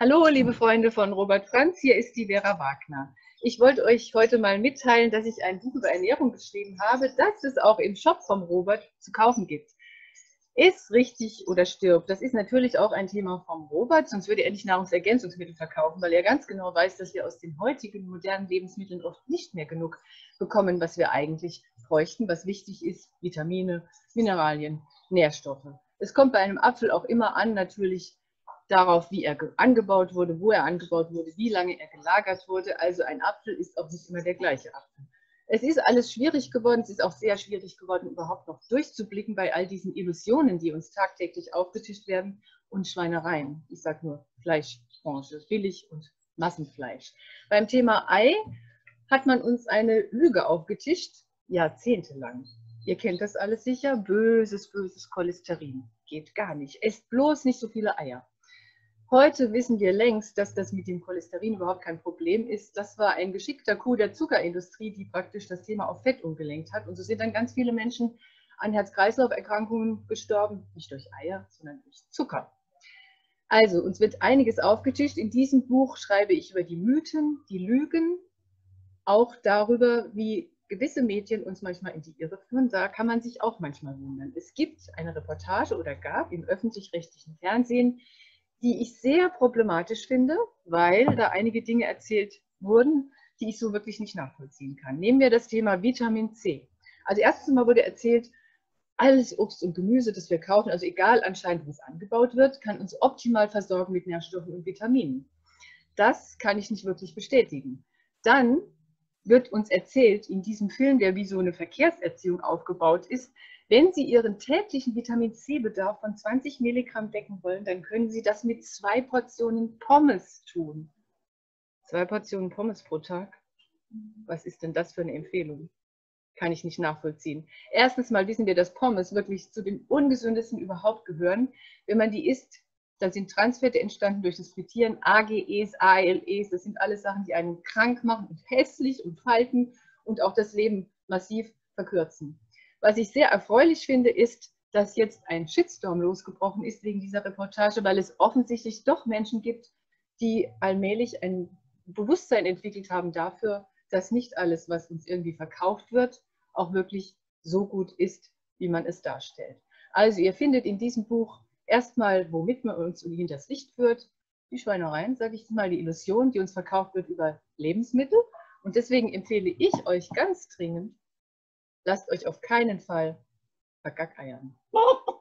Hallo, liebe Freunde von Robert Franz, hier ist die Vera Wagner. Ich wollte euch heute mal mitteilen, dass ich ein Buch über Ernährung geschrieben habe, das es auch im Shop vom Robert zu kaufen gibt. Ist richtig oder stirbt, das ist natürlich auch ein Thema vom Robert, sonst würde er nicht Nahrungsergänzungsmittel verkaufen, weil er ganz genau weiß, dass wir aus den heutigen modernen Lebensmitteln oft nicht mehr genug bekommen, was wir eigentlich bräuchten, was wichtig ist, Vitamine, Mineralien, Nährstoffe. Es kommt bei einem Apfel auch immer an, natürlich darauf, wie er angebaut wurde, wo er angebaut wurde, wie lange er gelagert wurde. Also ein Apfel ist auch nicht immer der gleiche Apfel. Es ist alles schwierig geworden, es ist auch sehr schwierig geworden, überhaupt noch durchzublicken bei all diesen Illusionen, die uns tagtäglich aufgetischt werden und Schweinereien. Ich sage nur Fleischbranche, billig und Massenfleisch. Beim Thema Ei hat man uns eine Lüge aufgetischt, jahrzehntelang. Ihr kennt das alles sicher, böses, böses Cholesterin. Geht gar nicht. Esst bloß nicht so viele Eier. Heute wissen wir längst, dass das mit dem Cholesterin überhaupt kein Problem ist. Das war ein geschickter Coup der Zuckerindustrie, die praktisch das Thema auf Fett umgelenkt hat. Und so sind dann ganz viele Menschen an Herz-Kreislauf-Erkrankungen gestorben, nicht durch Eier, sondern durch Zucker. Also, uns wird einiges aufgetischt. In diesem Buch schreibe ich über die Mythen, die Lügen, auch darüber, wie gewisse Medien uns manchmal in die Irre führen. Da kann man sich auch manchmal wundern. Es gibt eine Reportage oder gab im öffentlich-rechtlichen Fernsehen die ich sehr problematisch finde, weil da einige Dinge erzählt wurden, die ich so wirklich nicht nachvollziehen kann. Nehmen wir das Thema Vitamin C. Also erstens mal wurde erzählt, alles Obst und Gemüse, das wir kaufen, also egal anscheinend, wo es angebaut wird, kann uns optimal versorgen mit Nährstoffen und Vitaminen. Das kann ich nicht wirklich bestätigen. Dann wird uns erzählt in diesem Film, der wie so eine Verkehrserziehung aufgebaut ist, wenn Sie Ihren täglichen Vitamin C-Bedarf von 20 Milligramm decken wollen, dann können Sie das mit zwei Portionen Pommes tun. Zwei Portionen Pommes pro Tag? Was ist denn das für eine Empfehlung? Kann ich nicht nachvollziehen. Erstens mal wissen wir, dass Pommes wirklich zu den ungesündesten überhaupt gehören. Wenn man die isst, dann sind Transfette entstanden durch das Frittieren, AGEs, ALEs, das sind alles Sachen, die einen krank machen und hässlich und falten und auch das Leben massiv verkürzen. Was ich sehr erfreulich finde, ist, dass jetzt ein Shitstorm losgebrochen ist wegen dieser Reportage, weil es offensichtlich doch Menschen gibt, die allmählich ein Bewusstsein entwickelt haben dafür, dass nicht alles, was uns irgendwie verkauft wird, auch wirklich so gut ist, wie man es darstellt. Also ihr findet in diesem Buch erstmal, womit man uns hinter das Licht führt, die Schweinereien, sage ich mal, die Illusion, die uns verkauft wird über Lebensmittel. Und deswegen empfehle ich euch ganz dringend, lasst euch auf keinen Fall vergackeiern.